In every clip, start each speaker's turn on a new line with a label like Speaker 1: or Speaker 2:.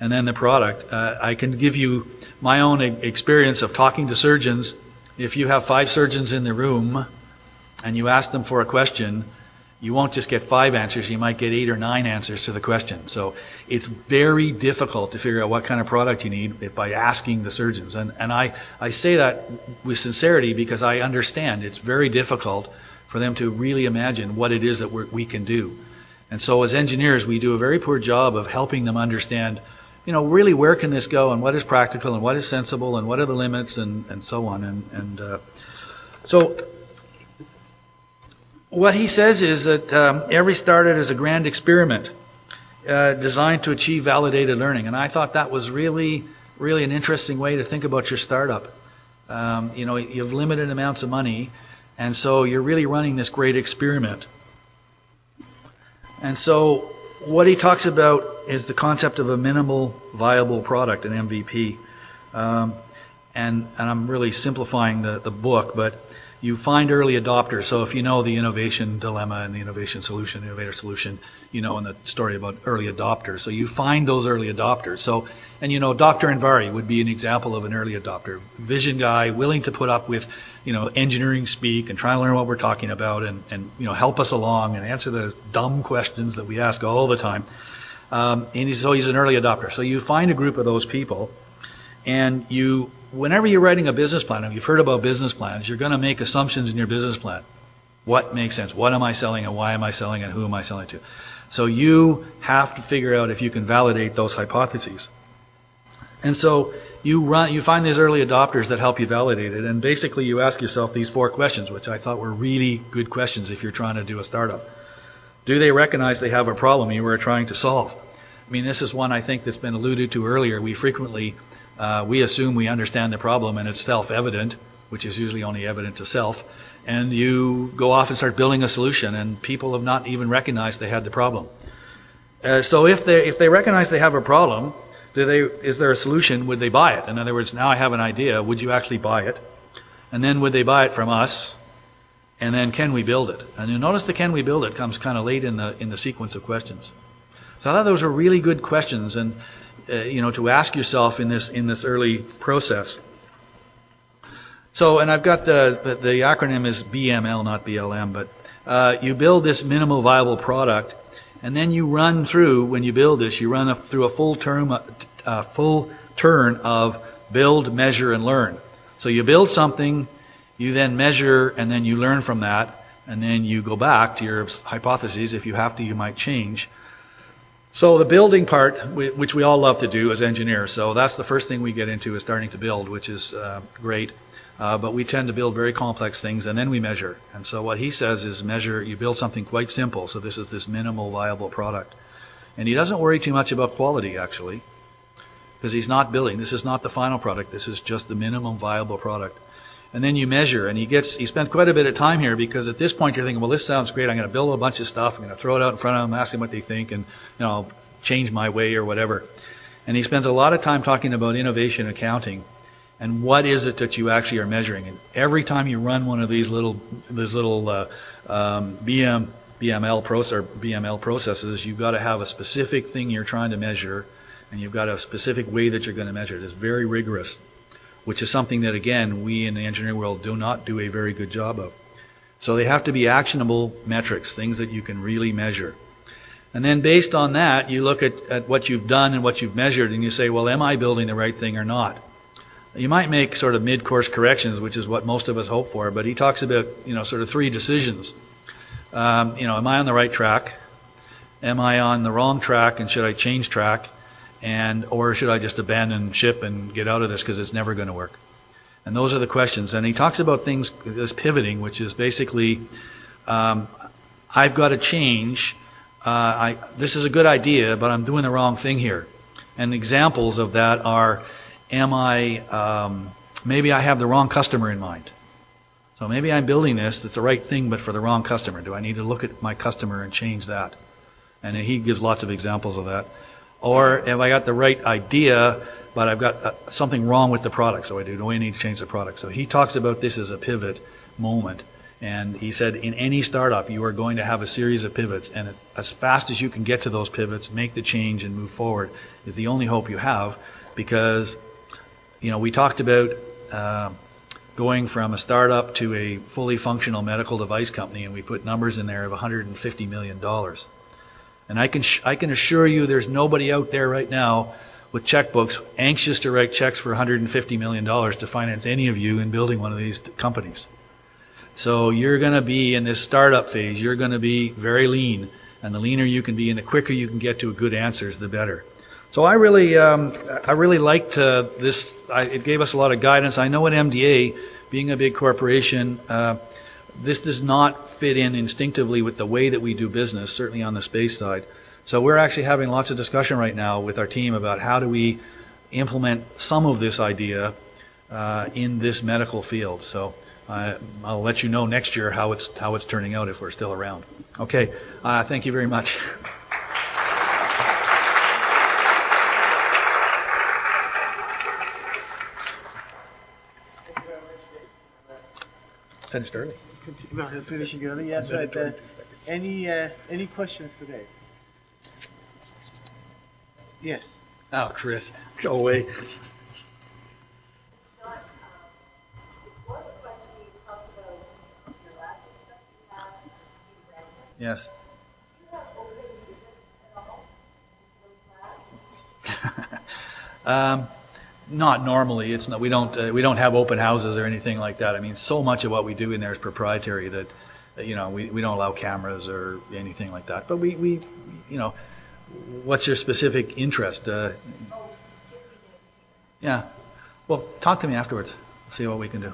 Speaker 1: and then the product. Uh, I can give you my own experience of talking to surgeons. If you have five surgeons in the room and you ask them for a question, you won't just get five answers, you might get eight or nine answers to the question. So it's very difficult to figure out what kind of product you need by asking the surgeons. And, and I, I say that with sincerity because I understand it's very difficult for them to really imagine what it is that we can do. And so as engineers, we do a very poor job of helping them understand, you know, really where can this go and what is practical and what is sensible and what are the limits and, and so on. And, and uh, so what he says is that um, every started as a grand experiment uh, designed to achieve validated learning. And I thought that was really, really an interesting way to think about your startup. Um, you know, you have limited amounts of money, and so you're really running this great experiment. And so what he talks about is the concept of a minimal viable product, an MVP. Um, and, and I'm really simplifying the, the book, but you find early adopters. So if you know the innovation dilemma and the innovation solution, innovator solution, you know in the story about early adopters. So you find those early adopters. So, and you know, Dr. Anvari would be an example of an early adopter. Vision guy, willing to put up with, you know, engineering speak and try to learn what we're talking about and, and you know, help us along and answer the dumb questions that we ask all the time. Um, and he's, so he's an early adopter. So you find a group of those people and you whenever you're writing a business plan, and you've heard about business plans, you're going to make assumptions in your business plan. What makes sense? What am I selling and why am I selling and who am I selling to? So you have to figure out if you can validate those hypotheses. And so you run, you find these early adopters that help you validate it. And basically you ask yourself these four questions, which I thought were really good questions if you're trying to do a startup. Do they recognize they have a problem you are trying to solve? I mean, this is one I think that's been alluded to earlier. We frequently uh, we assume we understand the problem and it's self-evident, which is usually only evident to self, and you go off and start building a solution, and people have not even recognized they had the problem. Uh, so if they if they recognize they have a problem, do they is there a solution? Would they buy it? In other words, now I have an idea. Would you actually buy it? And then would they buy it from us? And then can we build it? And you notice the can we build it comes kind of late in the in the sequence of questions. So I thought those were really good questions, and uh, you know, to ask yourself in this in this early process. So, and I've got the the, acronym is BML, not BLM, but uh, you build this minimal viable product, and then you run through when you build this, you run a, through a full term, uh, full turn of build, measure, and learn. So you build something, you then measure, and then you learn from that, and then you go back to your hypotheses. If you have to, you might change. So the building part, which we all love to do as engineers, so that's the first thing we get into is starting to build, which is uh, great. Uh, but we tend to build very complex things and then we measure. And so what he says is measure, you build something quite simple. So this is this minimal viable product. And he doesn't worry too much about quality actually, because he's not building. This is not the final product. This is just the minimum viable product and then you measure. And he gets he spends quite a bit of time here because at this point you're thinking, well, this sounds great. I'm going to build a bunch of stuff. I'm going to throw it out in front of them, ask them what they think, and you know, change my way or whatever. And he spends a lot of time talking about innovation accounting and what is it that you actually are measuring. And every time you run one of these little these little uh, um, BM BML process or BML processes, you've got to have a specific thing you're trying to measure, and you've got a specific way that you're going to measure it. It's very rigorous which is something that, again, we in the engineering world do not do a very good job of. So they have to be actionable metrics, things that you can really measure. And then based on that, you look at, at what you've done and what you've measured and you say, well, am I building the right thing or not? You might make sort of mid-course corrections, which is what most of us hope for, but he talks about, you know, sort of three decisions. Um, you know, am I on the right track? Am I on the wrong track and should I change track? And or should I just abandon ship and get out of this because it's never going to work? And those are the questions. And he talks about things, as pivoting, which is basically, um, I've got to change. Uh, I, this is a good idea, but I'm doing the wrong thing here. And examples of that are, am I, um, maybe I have the wrong customer in mind. So maybe I'm building this, it's the right thing, but for the wrong customer. Do I need to look at my customer and change that? And he gives lots of examples of that. Or have I got the right idea, but I've got uh, something wrong with the product, so I do. Do I need to change the product? So he talks about this as a pivot moment. And he said, in any startup, you are going to have a series of pivots, and as fast as you can get to those pivots, make the change and move forward is the only hope you have, because, you know, we talked about uh, going from a startup to a fully functional medical device company, and we put numbers in there of 150 million dollars. And I can I can assure you, there's nobody out there right now with checkbooks anxious to write checks for 150 million dollars to finance any of you in building one of these companies. So you're going to be in this startup phase, you're going to be very lean. And the leaner you can be and the quicker you can get to good answers, the better. So I really, um, I really liked uh, this. I, it gave us a lot of guidance. I know at MDA, being a big corporation, uh, this does not fit in instinctively with the way that we do business, certainly on the space side. So we're actually having lots of discussion right now with our team about how do we implement some of this idea uh, in this medical field. So uh, I'll let you know next year how it's how it's turning out if we're still around. Okay, uh, thank you very much. Finished early.
Speaker 2: Well, finishing early, yes. Right, uh, any uh, any questions today? Yes.
Speaker 1: Oh, Chris, go away. Yes. um, not normally. It's not. We don't. Uh, we don't have open houses or anything like that. I mean, so much of what we do in there is proprietary that, you know, we, we don't allow cameras or anything like that. But we, we you know, what's your specific interest? Uh, yeah. Well, talk to me afterwards. See what we can do.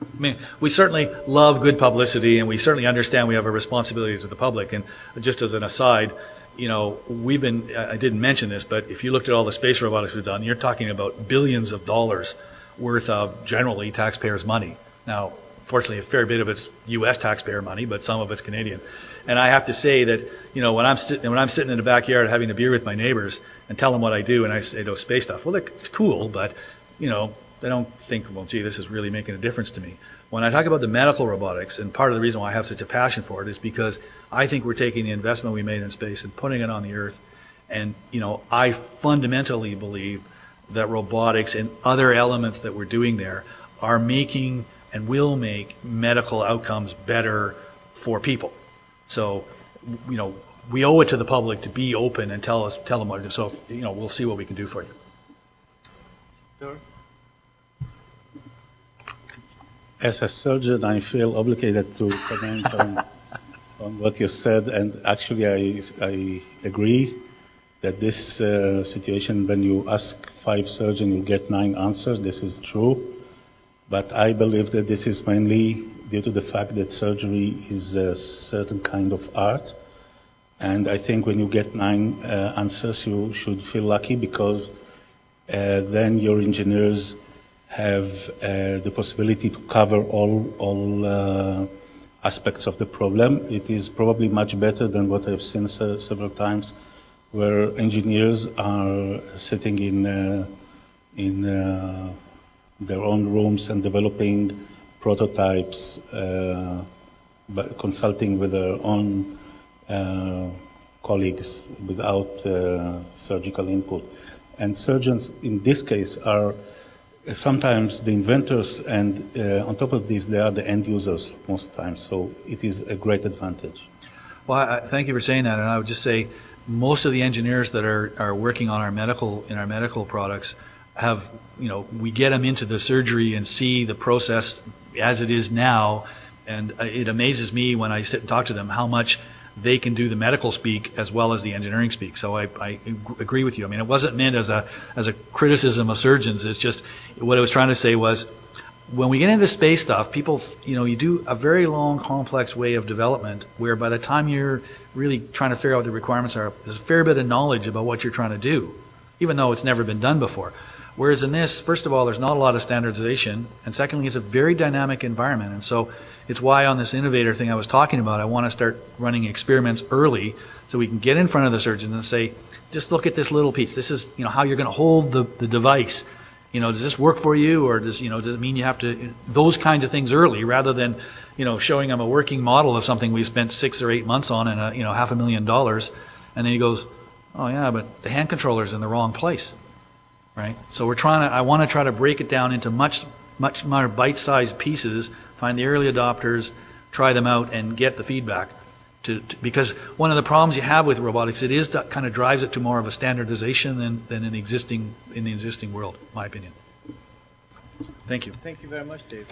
Speaker 1: I mean, we certainly love good publicity, and we certainly understand we have a responsibility to the public. And just as an aside, you know, we've been, I didn't mention this, but if you looked at all the space robotics we've done, you're talking about billions of dollars worth of generally taxpayers' money. Now, fortunately, a fair bit of it's U.S. taxpayer money, but some of it's Canadian. And I have to say that, you know, when I'm, sitting when I'm sitting in the backyard having a beer with my neighbors and tell them what I do, and I say, those space stuff, well, it's cool, but, you know, they don't think, well, gee, this is really making a difference to me. When I talk about the medical robotics, and part of the reason why I have such a passion for it is because I think we're taking the investment we made in space and putting it on the Earth. And, you know, I fundamentally believe that robotics and other elements that we're doing there are making and will make medical outcomes better for people. So, you know, we owe it to the public to be open and tell us, tell them what to do. So, you know, we'll see what we can do for you.
Speaker 2: Sure.
Speaker 3: As a surgeon, I feel obligated to comment on, on what you said, and actually, I, I agree that this uh, situation, when you ask five surgeons, you get nine answers. This is true. But I believe that this is mainly due to the fact that surgery is a certain kind of art. And I think when you get nine uh, answers, you should feel lucky because uh, then your engineers have uh, the possibility to cover all, all uh, aspects of the problem. It is probably much better than what I've seen several times, where engineers are sitting in, uh, in uh, their own rooms and developing prototypes, uh, consulting with their own uh, colleagues without surgical input. And surgeons, in this case, are sometimes the inventors and uh, on top of this they are the end users most times. So it is a great advantage.
Speaker 1: Well I, thank you for saying that. And i would just say most of the engineers that are, are working on our medical in our medical products have you know we get them into the surgery and see the process as it is now. And uh, it amazes me when i sit and talk to them how much they can do the medical speak as well as the engineering speak. So I, I, agree with you. I mean, it wasn't meant as a as a criticism of surgeons. It's just what I was trying to say was when we get into the space stuff, people, you know, you do a very long, complex way of development where by the time you're really trying to figure out what the requirements are, there's a fair bit of knowledge about what you're trying to do, even though it's never been done before. Whereas in this, first of all, there's not a lot of standardization, and secondly, it's a very dynamic environment. And so it's why on this innovator thing I was talking about, I want to start running experiments early so we can get in front of the surgeons and say, just look at this little piece. This is, you know, how you're going to hold the, the device. You know, does this work for you or does, you know, does it mean you have to, those kinds of things early rather than, you know, showing them a working model of something we've spent six or eight months on and a, you know, half a million dollars. And then he goes, oh yeah, but the hand controller's in the wrong place, right? So we're trying to, I want to try to break it down into much, much more bite-sized pieces, find the early adopters, try them out and get the feedback. To, to, because one of the problems you have with robotics, it is kind of drives it to more of a standardization than, than in the existing, in the existing world, my opinion. Thank you.
Speaker 2: Thank you very much, Dave.